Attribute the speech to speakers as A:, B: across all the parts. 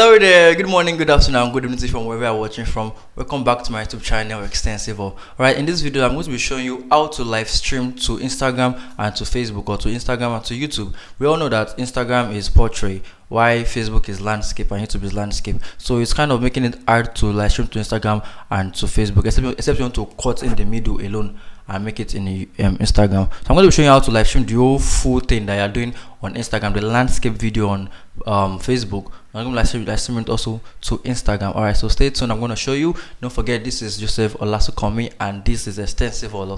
A: hello there. Good morning, good afternoon, good evening from wherever you're watching from. Welcome back to my YouTube channel, Extensive. Alright, in this video, I'm going to be showing you how to live stream to Instagram and to Facebook, or to Instagram and to YouTube. We all know that Instagram is portrait, why Facebook is landscape and YouTube is landscape. So it's kind of making it hard to live stream to Instagram and to Facebook, except, except you want to cut in the middle alone and make it in um, Instagram. So I'm going to be showing you how to live stream the whole full thing that you're doing on Instagram, the landscape video on um, Facebook. I'm going to live stream, it also to Instagram. Alright, so stay tuned. I'm going to show you. Don't forget, this is Joseph Olasukomi and this is Extensiveall.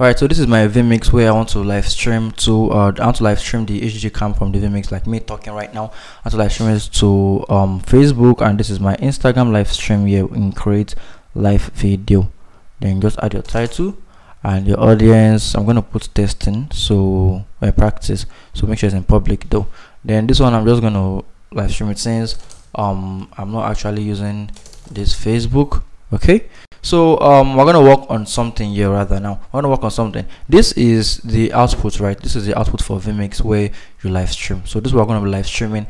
A: Alright, so this is my vMix where I want to live stream to uh I want to live stream the HG cam from the vMix like me talking right now. I want to live stream it to um Facebook and this is my Instagram live stream here in create live video. Then just add your title and your audience. I'm gonna put testing so I practice. So make sure it's in public though. Then this one I'm just gonna live stream it since um I'm not actually using this Facebook. Okay, so um we're gonna work on something here rather now we're gonna work on something this is the output right this is the output for vmix where you live stream so this is what we're gonna be live streaming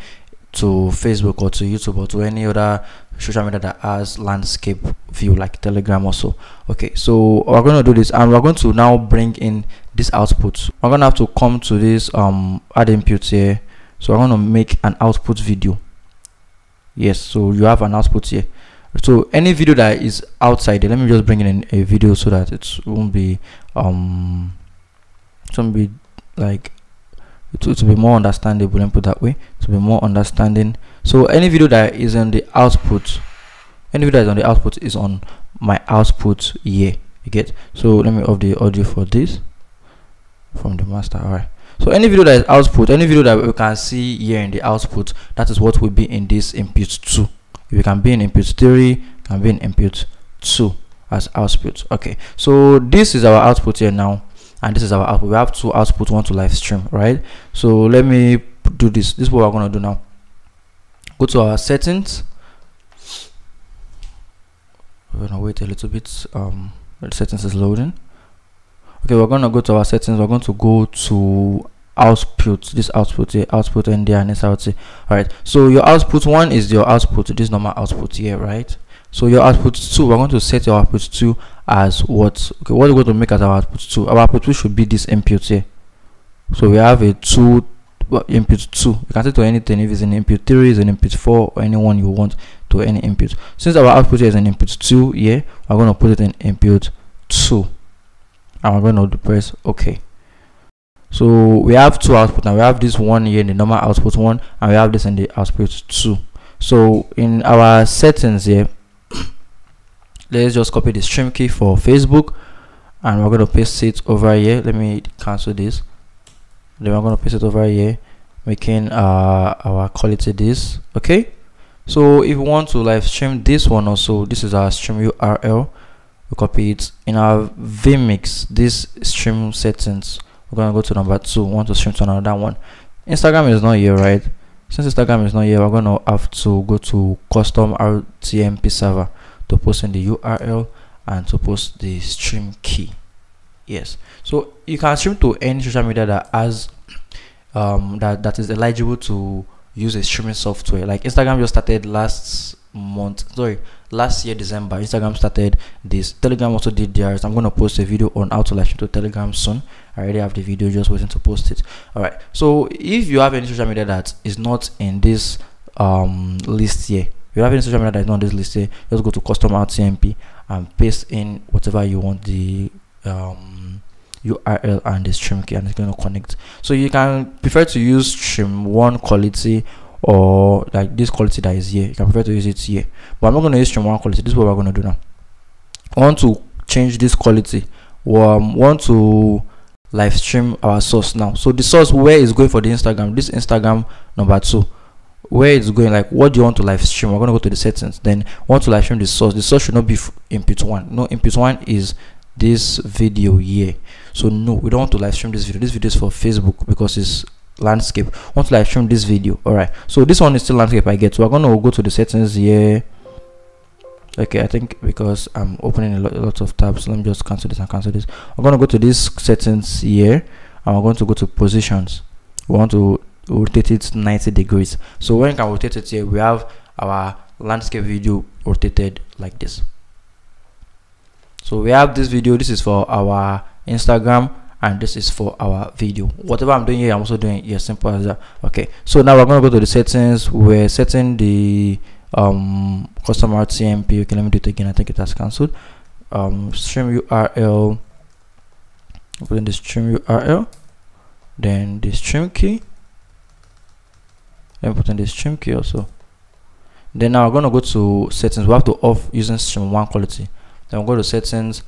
A: to facebook or to youtube or to any other social media that has landscape view like telegram also. Okay so we're going to do this and we're going to now bring in this output. We're going to have to come to this um add input here. So I'm going to make an output video. Yes so you have an output here. So any video that is outside let me just bring in a video so that it won't be um it won't be like it will be more understandable and put that way to be more understanding. So any video that is on the output any video that is on the output is on my output here you get? So let me off the audio for this from the master all right so any video that is output any video that we can see here in the output that is what will be in this input 2 if you can be in input 3 can be in input 2 as output okay. So this is our output here now and this is our output. We have two output one to live stream right? So let me do this. This is what we're going to do now. Go to our settings. We're gonna wait a little bit. Um the settings is loading. Okay we're gonna go to our settings. We're going to go to output. This output here output and there and this output all right so your output one is your output. This normal output here right? So your output two we're going to set your output two as what? Okay what we're going to make as our output two? Our output two should be this input here. So we have a two well, input two. You can set to anything if it's an input three is an input four or anyone you want to any input since our output is an input two here we're going to put it in input two. And we're going to press ok. So we have two output. Now we have this one here in the normal output one and we have this in the output two. So in our settings here let's just copy the stream key for facebook and we're going to paste it over here. Let me cancel this then we're going to paste it over here making uh, our quality this okay? So if you want to live stream this one also this is our stream url we copy it in our vmix this stream settings. We're gonna go to number two want to stream to another one. Instagram is not here right? Since instagram is not here we're gonna have to go to custom rtmp server to post in the url and to post the stream key yes. So you can stream to any social media that has um that that is eligible to use a streaming software. Like instagram just started last month sorry last year december. Instagram started this. Telegram also did theirs. I'm going to post a video on how to live stream to telegram soon. I already have the video just waiting to post it. All right so if you have any social media that is not in this um list here if you have any social media that is not on this list here just go to custom rtmp and paste in whatever you want the um url and the stream key and it's going to connect. So you can prefer to use stream one quality or like this quality that is here. You can prefer to use it here. But i'm not going to use stream one quality. This is what we're going to do now. I want to change this quality. Um, want to live stream our source now. So the source where is going for the instagram this instagram number two where it's going like what do you want to live stream? We're going to go to the settings. Then want to live stream the source. The source should not be input one. No input one is this video here. So no we don't want to live stream this video. This video is for facebook because it's landscape. I want to live stream this video all right so this one is still landscape i get. So going to go to the settings here. Okay i think because i'm opening a lot, a lot of tabs let me just cancel this and cancel this. I'm to go to this settings here and we're going to go to positions. We want to rotate it 90 degrees. So when you can rotate it here we have our landscape video rotated like this so we have this video. This is for our instagram and this is for our video. Whatever i'm doing here i'm also doing here. Simple as that. Okay. So now we're going to go to the settings. We're setting the um custom rtmp okay let me do it again. I think it has cancelled. Um stream url put in the stream url then the stream key. Me put in the stream key also. Then now we're going to go to settings. We have to off using stream one quality then we'll go to settings.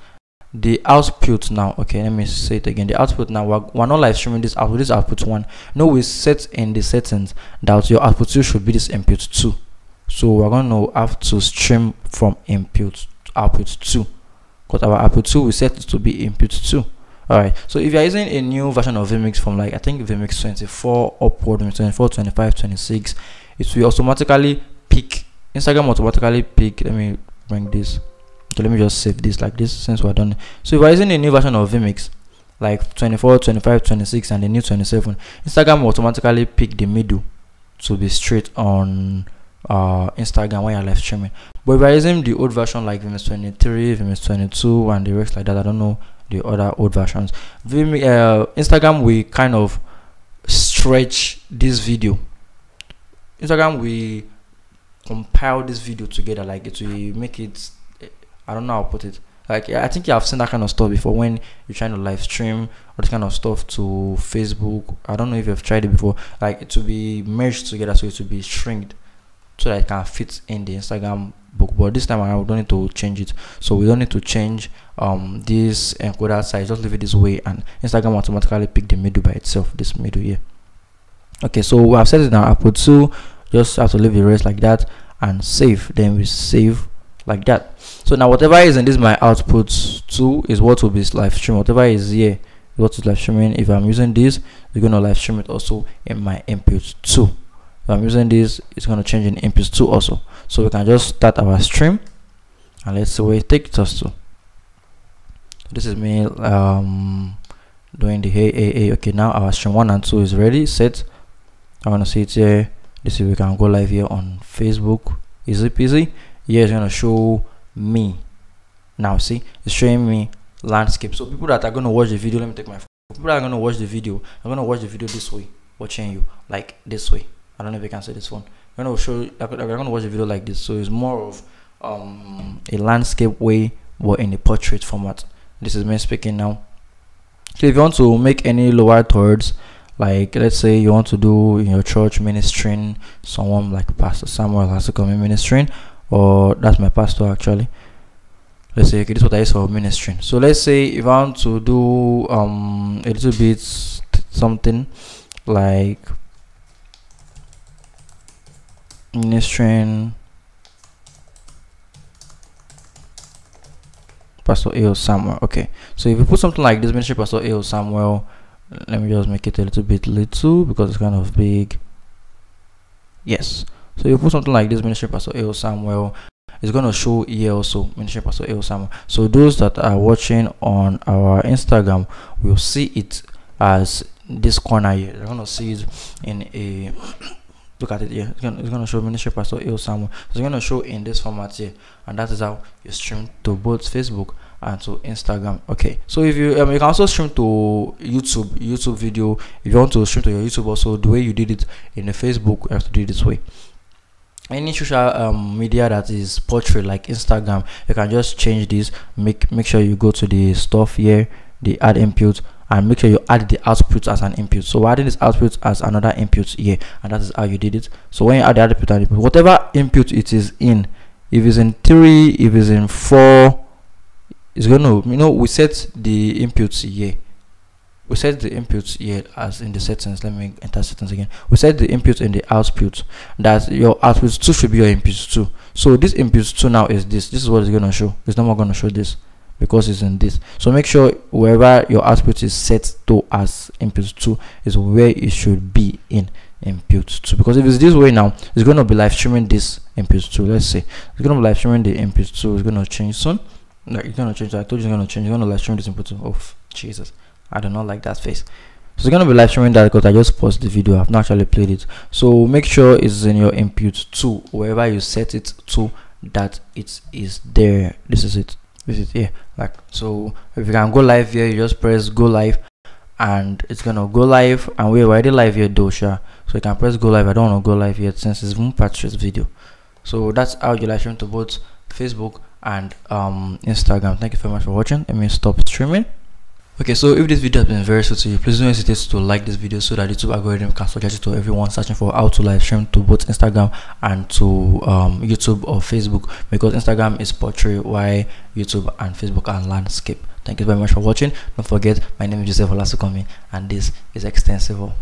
A: The output now okay let me say it again. The output now we're, we're not live streaming this output. This output one. No we set in the settings that your output two should be this input two. So we're going to have to stream from input output two. Because our output two we set it to be input two. All right so if you're using a new version of vmix from like i think vmix 24 upward 24 25 26 it will automatically pick instagram automatically pick let me bring this so let me just save this like this since we're done. So if we're using a new version of vmix like 24 25 26 and the new 27 instagram will automatically pick the middle to be straight on uh instagram when you're live streaming. But if you're using the old version like vmix 23 vmix 22 and the rest like that i don't know the other old versions. Vim, uh, instagram we kind of stretch this video. Instagram we compile this video together like it will make it i don't know how to put it. Like i think you have seen that kind of stuff before when you're trying to live stream or this kind of stuff to facebook. I don't know if you've tried it before. Like it will be merged together so it will be shrinked so that it can fit in the instagram book. But this time around we don't need to change it. So we don't need to change um this encoder size. Just leave it this way and instagram automatically pick the middle by itself this middle here. Okay so have set it now. I put 2 just have to leave the rest like that and save. Then we save like that. So now whatever is in this my output 2 is what will be live stream. Whatever is here what is live streaming. If i'm using this we're going to live stream it also in my input 2 if i'm using this it's going to change in input 2 also. So we can just start our stream and let's see where it takes us to. This is me um doing the hey hey hey okay now our stream one and two is ready set. I want to see it here. This is we can go live here on facebook. Easy peasy here it's gonna show me. Now see it's showing me landscape. So people that are going to watch the video let me take my people that are going to watch the video i'm going to watch the video this way watching you like this way. I don't know if you can see this one i'm going to show i'm going to watch the video like this. So it's more of um a landscape way but in a portrait format. This is me speaking now. So if you want to make any lower thirds like let's say you want to do in your church ministering someone like pastor samuel has to come in ministering or that's my pastor actually let's say okay this is what i use for ministering so let's say if i want to do um a little bit something like ministering Pastor A.O. Samuel. Okay, so if you put something like this, ministry Pastor A.O. Samuel, let me just make it a little bit little because it's kind of big. Yes, so you put something like this, ministry Pastor A.O. Samuel. It's gonna show here also ministry Pastor A.O. Samuel. So those that are watching on our Instagram will see it as this corner here. They're gonna see it in a look at it here it's gonna, it's gonna show ministry pastor il samuel it's gonna show in this format here and that is how you stream to both facebook and to instagram okay so if you um, you can also stream to youtube youtube video if you want to stream to your youtube also the way you did it in the facebook you have to do it this way any social um, media that is portrait like instagram you can just change this. Make make sure you go to the stuff here the add input and make sure you add the output as an input. So adding this output as another input here and that is how you did it. So when you add the output and input whatever input it is in if it's in three if it's in four it's to you know we set the inputs here we set the inputs here as in the settings. Let me enter settings again. We set the input in the output that your output 2 should be your input 2 so this input 2 now is this. This is what it's going to show. It's not more going to show this because it's in this. So make sure wherever your output is set to as input 2 is where it should be in input 2 because if it's this way now it's going to be live streaming this input 2 let's say it's going to be live streaming the input 2 it's going to change soon. Like it's going to change. I told you it's going to change. It's going to live stream this input 2 oh jesus i do not like that face. So it's going to be live streaming that because i just paused the video. I've not actually played it. So make sure it's in your input 2 wherever you set it to that it is there. This is it. This is here like so if you can go live here you just press go live and it's gonna go live. And we're already live here sure so you can press go live. I don't want to go live yet since it's Moonpatrick's video. So that's how you live stream to both facebook and um instagram. Thank you very much for watching. Let me stop streaming okay so if this video has been very useful to you please don't hesitate to like this video so that youtube algorithm can suggest it to everyone searching for how to live stream to both instagram and to um, youtube or facebook. Because instagram is portrait while youtube and facebook are landscape. Thank you very much for watching. Don't forget my name is joseph olasukomi and this is Extensiveall